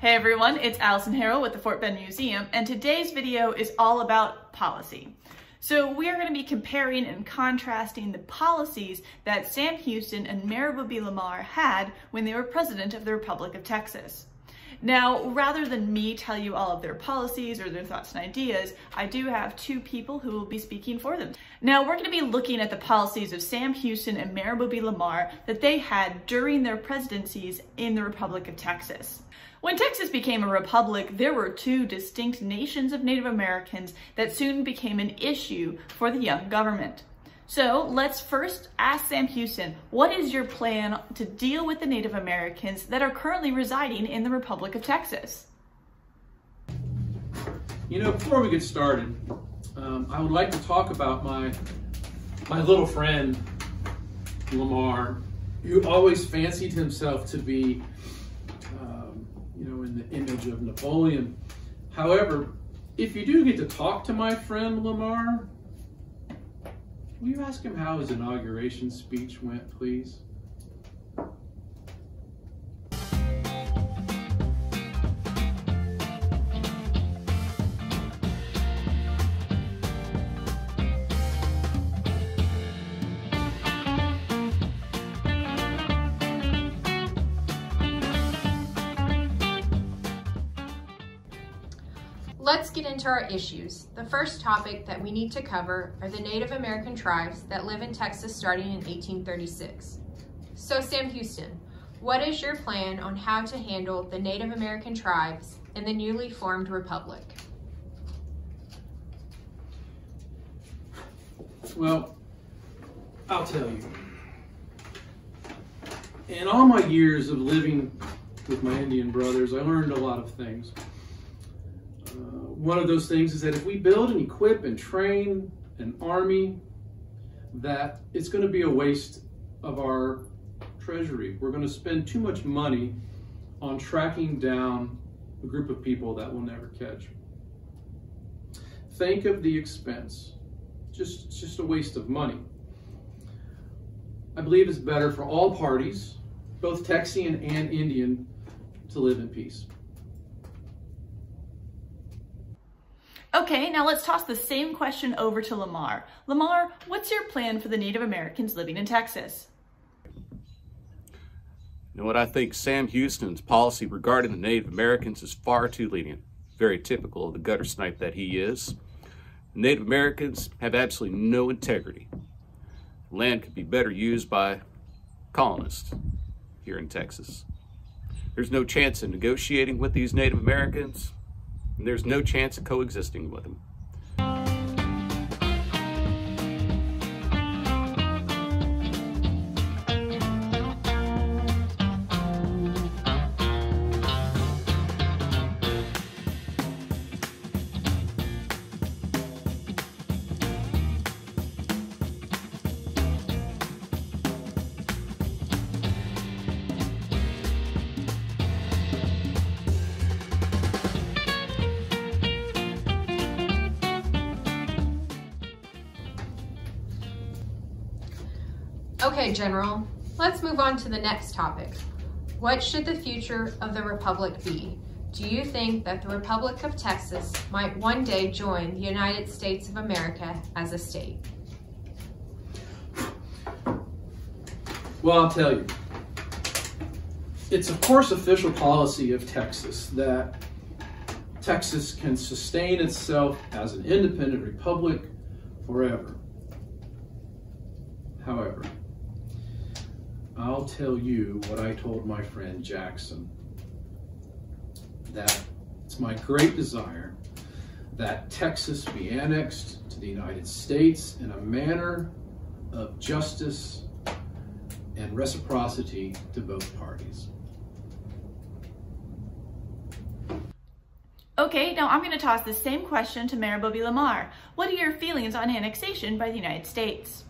Hey everyone, it's Allison Harrell with the Fort Bend Museum, and today's video is all about policy. So we are going to be comparing and contrasting the policies that Sam Houston and Mirabeau Lamar had when they were president of the Republic of Texas. Now, rather than me tell you all of their policies or their thoughts and ideas, I do have two people who will be speaking for them. Now, we're going to be looking at the policies of Sam Houston and Mirabeau Lamar that they had during their presidencies in the Republic of Texas. When Texas became a republic, there were two distinct nations of Native Americans that soon became an issue for the young government. So let's first ask Sam Houston, what is your plan to deal with the Native Americans that are currently residing in the Republic of Texas? You know, before we get started, um, I would like to talk about my my little friend Lamar, who always fancied himself to be you know, in the image of Napoleon. However, if you do get to talk to my friend Lamar, will you ask him how his inauguration speech went, please? Let's get into our issues. The first topic that we need to cover are the Native American tribes that live in Texas starting in 1836. So Sam Houston, what is your plan on how to handle the Native American tribes in the newly formed republic? Well, I'll tell you. In all my years of living with my Indian brothers, I learned a lot of things one of those things is that if we build and equip and train an army, that it's going to be a waste of our treasury. We're going to spend too much money on tracking down a group of people that we'll never catch. Think of the expense. Just, it's just a waste of money. I believe it's better for all parties, both Texian and Indian, to live in peace. Okay, now let's toss the same question over to Lamar. Lamar, what's your plan for the Native Americans living in Texas? You know what, I think Sam Houston's policy regarding the Native Americans is far too lenient. Very typical of the gutter snipe that he is. Native Americans have absolutely no integrity. Land could be better used by colonists here in Texas. There's no chance in negotiating with these Native Americans there's no chance of coexisting with them. Okay, General, let's move on to the next topic. What should the future of the Republic be? Do you think that the Republic of Texas might one day join the United States of America as a state? Well, I'll tell you. It's of course official policy of Texas that Texas can sustain itself as an independent republic forever. However, I'll tell you what I told my friend Jackson. That it's my great desire that Texas be annexed to the United States in a manner of justice and reciprocity to both parties. Okay, now I'm going to toss the same question to Mirabeau Lamar. What are your feelings on annexation by the United States?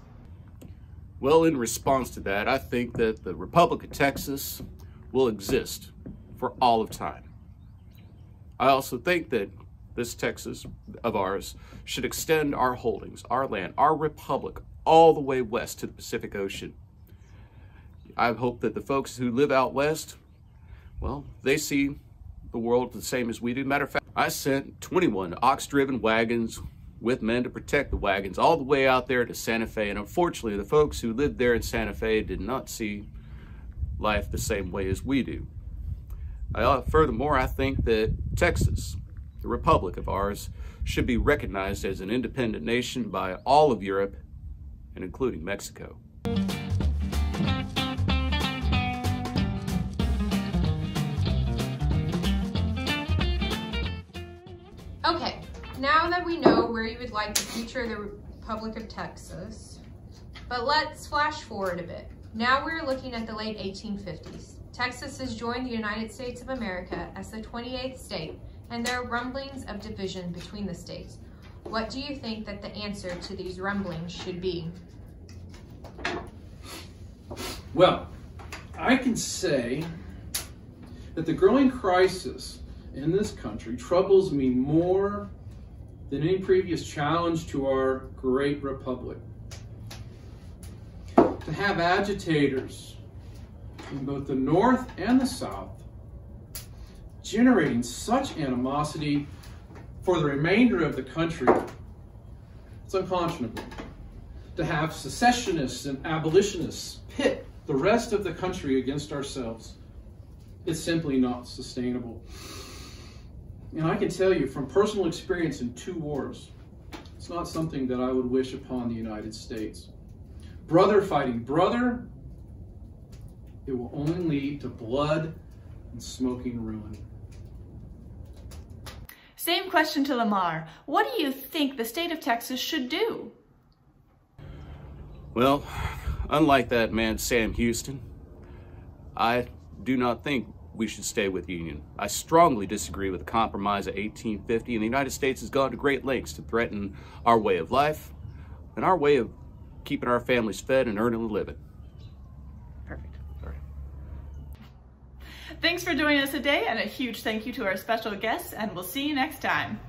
Well, in response to that, I think that the Republic of Texas will exist for all of time. I also think that this Texas of ours should extend our holdings, our land, our republic, all the way west to the Pacific Ocean. I hope that the folks who live out west, well, they see the world the same as we do. Matter of fact, I sent 21 ox-driven wagons with men to protect the wagons all the way out there to Santa Fe. And unfortunately, the folks who lived there in Santa Fe did not see life the same way as we do. I, uh, furthermore, I think that Texas, the republic of ours, should be recognized as an independent nation by all of Europe and including Mexico. Now that we know where you would like the future of the Republic of Texas, but let's flash forward a bit. Now we're looking at the late 1850s. Texas has joined the United States of America as the 28th state, and there are rumblings of division between the states. What do you think that the answer to these rumblings should be? Well, I can say that the growing crisis in this country troubles me more than any previous challenge to our great republic. To have agitators in both the North and the South generating such animosity for the remainder of the country, it's unconscionable. To have secessionists and abolitionists pit the rest of the country against ourselves, it's simply not sustainable. And I can tell you from personal experience in two wars, it's not something that I would wish upon the United States. Brother fighting brother, it will only lead to blood and smoking ruin. Same question to Lamar. What do you think the state of Texas should do? Well, unlike that man, Sam Houston, I do not think we should stay with Union. I strongly disagree with the compromise of 1850, and the United States has gone to great lengths to threaten our way of life and our way of keeping our families fed and earning a living. Perfect. All right. Thanks for joining us today, and a huge thank you to our special guests, and we'll see you next time.